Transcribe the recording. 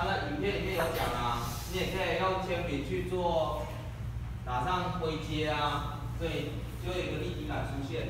他那影片里面有讲啊，你也可以用铅笔去做，打上灰阶啊，对，就有一个立体感出现。